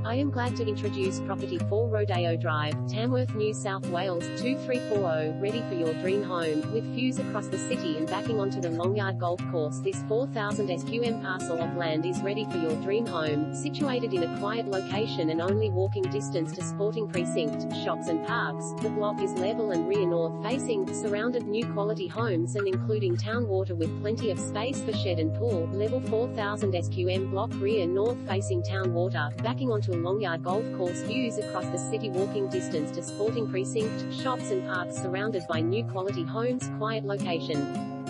I am glad to introduce property 4 Rodeo Drive, Tamworth, New South Wales 2340, ready for your dream home, with views across the city and backing onto the Longyard Golf Course. This 4000 SQM parcel of land is ready for your dream home, situated in a quiet location and only walking distance to Sporting Precinct, shops and parks. The block is level and rear north facing, surrounded new quality homes and including town water with plenty of space for shed and pool. Level 4000 SQM block rear north facing town water, backing onto a Longyard Golf Course views across the city walking distance to Sporting Precinct, shops and parks surrounded by new quality homes, quiet location.